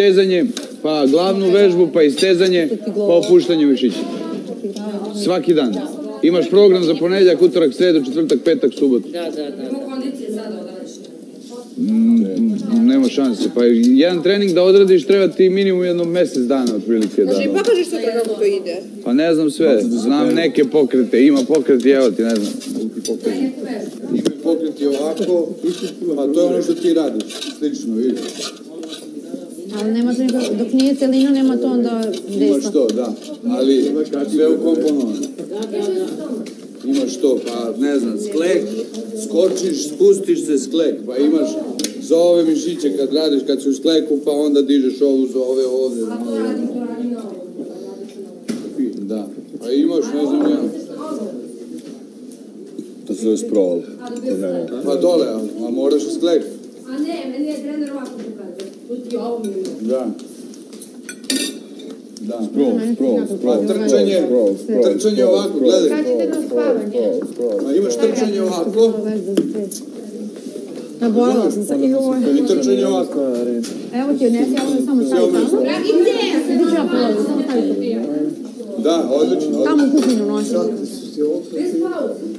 stezanje, pa glavnu vežbu, pa istezanje, pa opuštanje mišića. Svaki dan. Imaš program za ponedjeljak, utorak, sredu, četvrtak, petak, subot. Da, da, da. Nema šanse. Pa jedan trening da odradiš treba ti minimum jedno mjesec dana otprilike. Da. Znači, pokaži sutra kako to ide. Pa ne znam sve, znam neke pokrete, ima pokreti, evo ti, ne znam. Ima pokreti ovako, pa to je ono što ti radiš, slično, vidiš. Ali nema to nikako, dok nije celina, nema to onda Imaš desno. to, da, ali sve u komponovano. Imaš to, pa ne znam, sklek, skočiš, spustiš se sklek, pa imaš za ove mišiće kad radiš, kad si u skleku, pa onda dižeš ovu za ove ovdje. Da, pa imaš, ne znam ja, To se zove sprawl. pa dole, a, moraš sklek. A ne, meni je trener ovako pokazao. Tu ti ovo mi je. Da. Da. Sprawl, sprawl, sprawl. Trčanje, trčanje ovako, gledaj. Kažete na spavanje. Pa imaš trčanje ovako Nabolila sam se. Joj. i trčanje ovako. Evo ti odnesi, ja ovo samo stavim tamo. Ja položiti, samo stavim tamo. Da, odlično, odlično. Tamo u kuhinju nosim. Bez pauze.